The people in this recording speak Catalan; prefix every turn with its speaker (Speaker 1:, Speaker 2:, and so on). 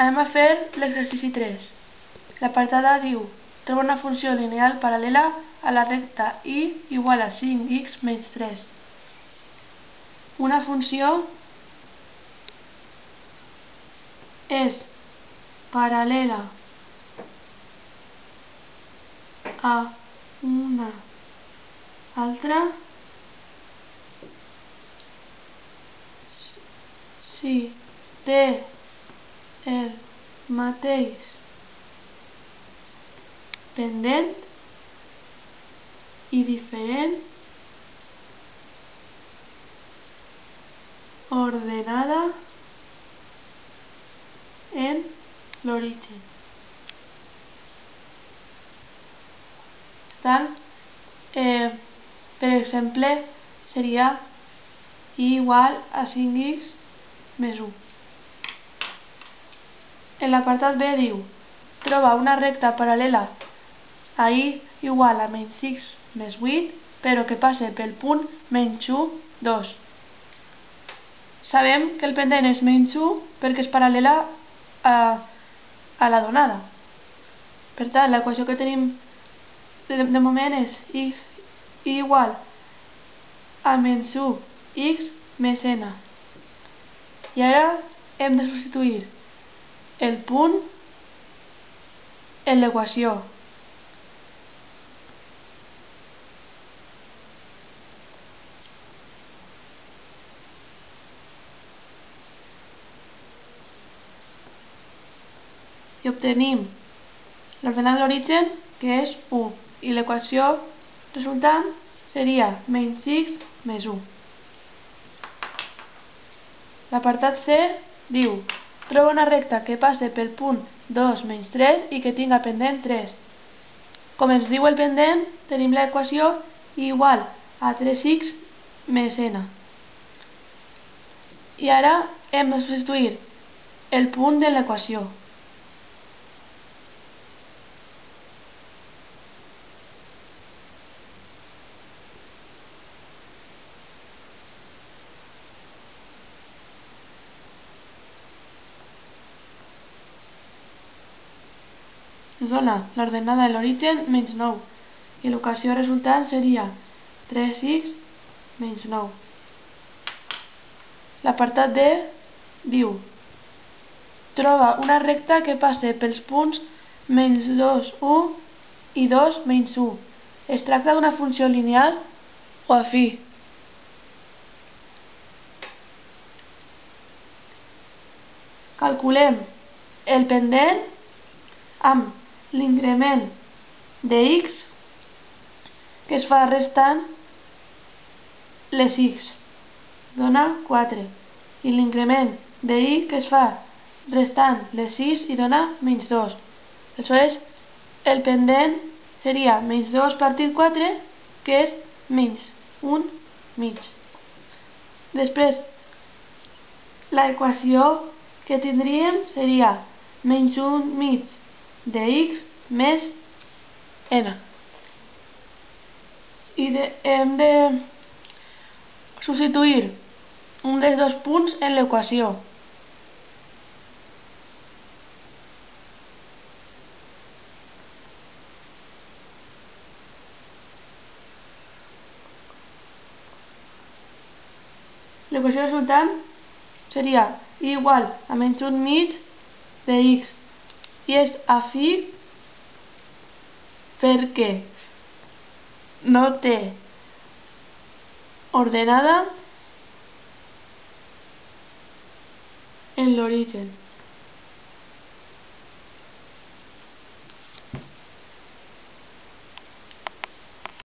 Speaker 1: Anem a fer l'exercici 3. L'apartat A diu troba una funció lineal paral·lela a la recta i igual a 5x menys 3. Una funció és paral·lela a una altra si té el mateix pendent i diferent ordenada en l'origen. Tant, eh, per exemple, seria igual a 5x més 1. En l'apartat B diu troba una recta paral·lela a i igual a menys 6 més 8, però que passe pel punt menys 1, 2. Sabem que el pendent és menys 1 perquè és paral·lela a, a la donada. Per tant, l'equació que tenim de, de moment és i, i igual a menys 1 x més n. I ara hem de substituir el punt en l'equació. I obtenim l'ordenat de l'origen, que és 1, i l'equació resultant seria menys 6 més 1. L'apartat C diu Troba una recta que passe pel punt 2 menys 3 i que tinga pendent 3. Com ens diu el pendent, tenim l'equació igual a 3x més n. I ara hem de substituir el punt de l'equació. Dona l'ordenada de l'origen menys 9 i l'ocasió resultant seria 3x menys 9. L'apartat D diu troba una recta que passe pels punts menys 2, 1 i 2 menys 1. Es tracta d'una funció lineal o afí. Calculem el pendent amb l'increment de x que es fa restant les x. Dona 4 i l'increment de y que es fa restant les 6 i dona menys 2 aleshores el pendent seria menys 2 partit 4 que és menys 1 mig. Després l'equació que tindríem seria menys 1 mig de x més n. I de, hem de substituir un dels dos punts en l'equació. L'equació resultant seria igual a menys un mig de x i és afí perquè no té ordenada en l'origen.